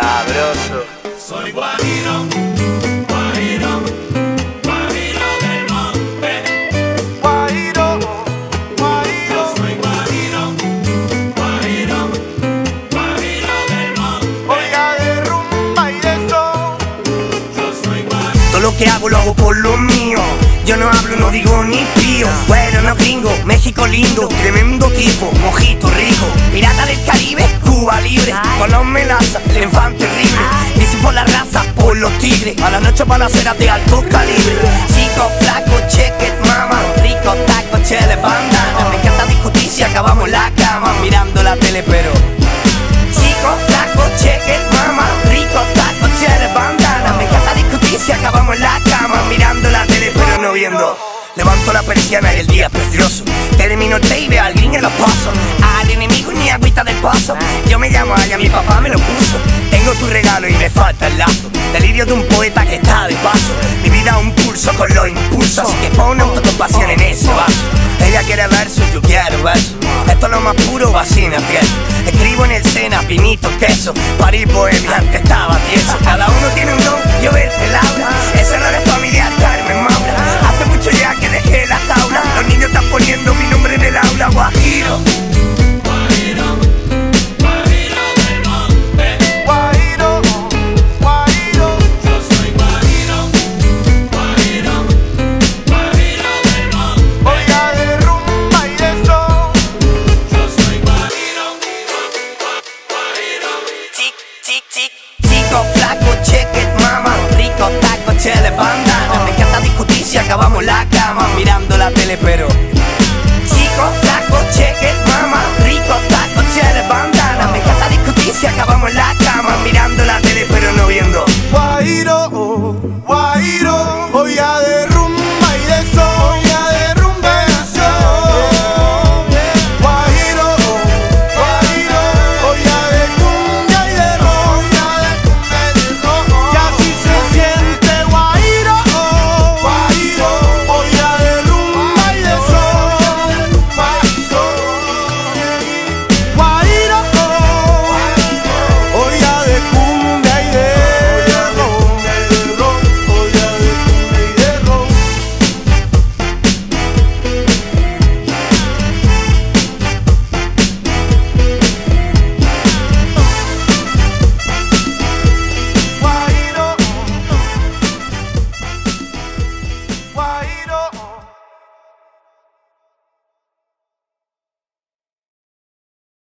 sabroso. Soy guajiro, guajiro, guajiro del monte. Guajiro, Yo soy guajiro, guajiro, guajiro del monte. oiga de rumba y de sol. Yo soy guajiro. Todo lo que hago lo hago por lo mío. Yo no hablo, no digo ni pío. Bueno, no gringo, México lindo, tremendo tipo, mojito rico. Pirata del Caribe, Cuba libre. Con los melazas, el infante por los tigres. A la noche balaceras de alto calibre. Chico, flaco, check it, mama. Rico, taco, chele, bandana. Me encanta discutir si acabamos la cama mirando la tele, pero. Chico, flaco, check it, mama Rico, taco, chévere, bandana Me encanta discutir si acabamos la cama Mirando la tele pero no viendo Levanto la persiana y el día es precioso Termino el té y veo al green en los pozos Al enemigo ni agüita del pozo Yo me llamo allá, mi papá me lo puso Tengo tu regalo y me falta el lazo De un poeta que está de paso. Mi vida un pulso con los impulsos Así que pon autocompasión en ese vaso. Ella quiere verso, yo quiero verso. Esto es lo más puro, vacina piel. Escribo en el Sena, pinito, queso París, bohemia, Flaco, check it, mama. Rico, taco, chele, bandana Me encanta discutir si acabamos la cama. Mirando la tele pero